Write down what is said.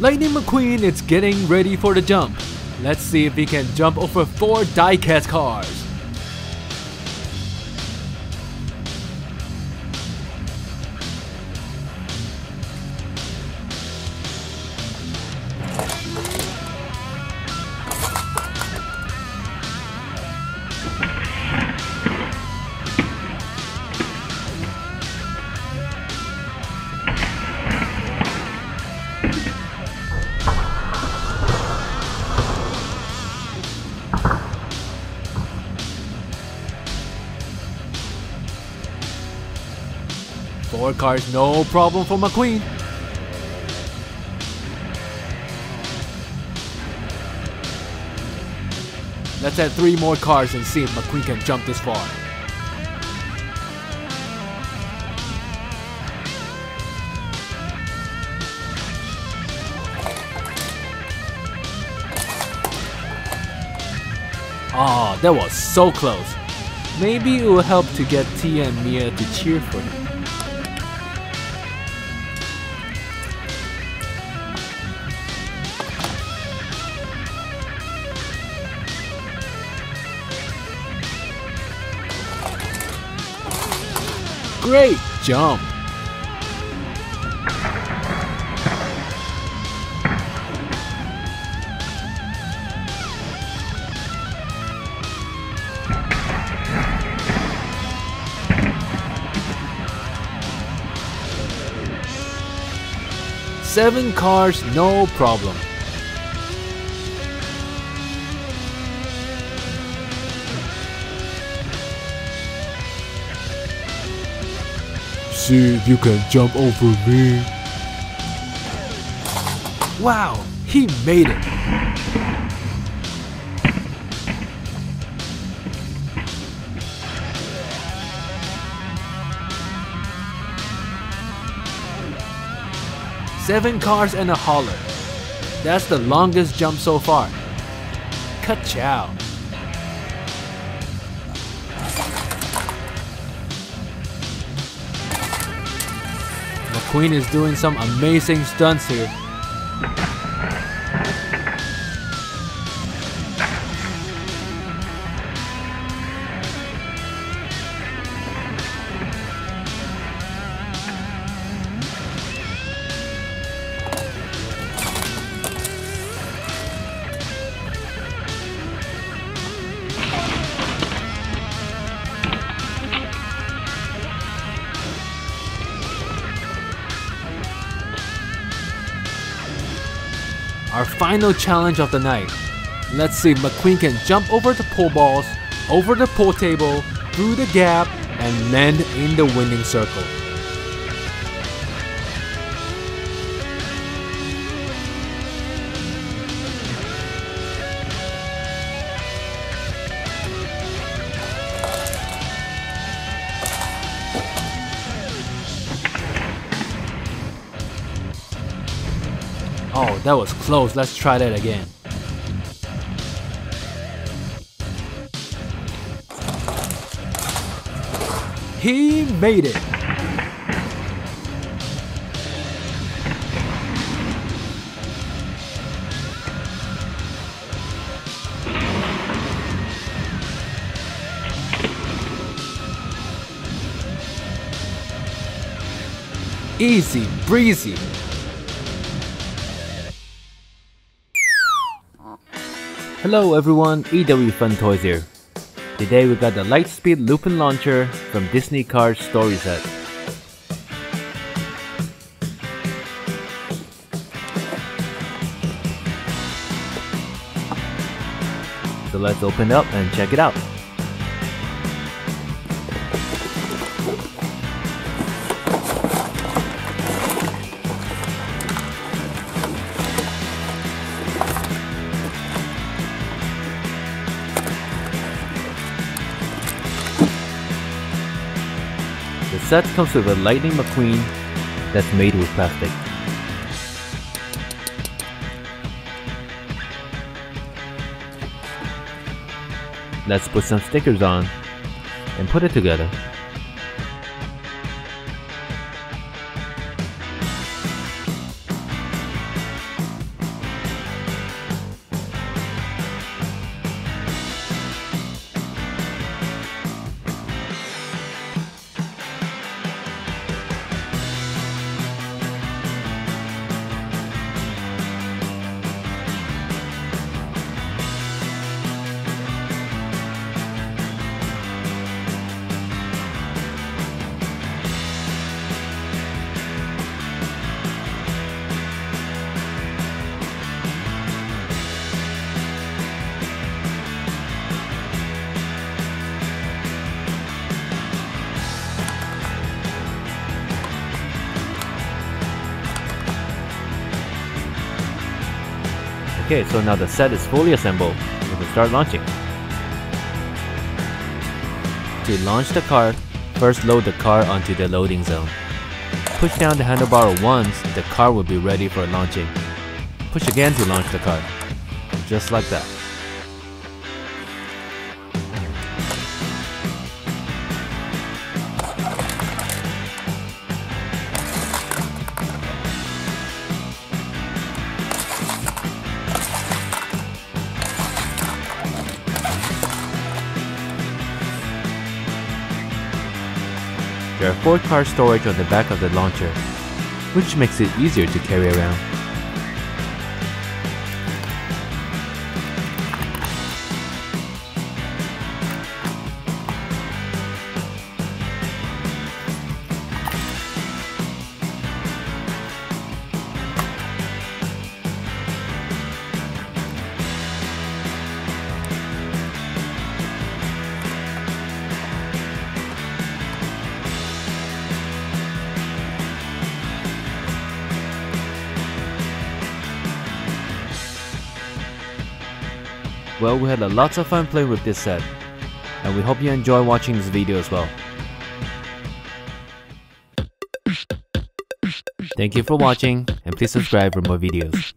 Lightning McQueen is getting ready for the jump. Let's see if he can jump over 4 diecast cars. Four cars, no problem for McQueen. Let's add three more cars and see if McQueen can jump this far. Oh, that was so close. Maybe it will help to get Tia and Mia to cheer for him. Great jump! Seven cars, no problem. See if you can jump over me. Wow, he made it. Seven cars and a hauler. That's the longest jump so far. Ka-chow. McQueen is doing some amazing stunts here. Our final challenge of the night. Let's see if McQueen can jump over the pole balls, over the pool table, through the gap, and land in the winning circle. Oh, that was close. Let's try that again. He made it. Easy breezy. Hello everyone, EW Fun Toys here. Today we got the Lightspeed Loopin' Launcher from Disney Cars Story Set. So let's open it up and check it out. The set comes with a Lightning McQueen that's made with plastic. Let's put some stickers on and put it together. Okay, so now the set is fully assembled. We can start launching. To launch the car, first load the car onto the loading zone. Push down the handlebar once, the car will be ready for launching. Push again to launch the car. Just like that. There are 4 car storage on the back of the launcher, which makes it easier to carry around. Well, we had a lots of fun playing with this set, and we hope you enjoy watching this video as well. Thank you for watching, and please subscribe for more videos.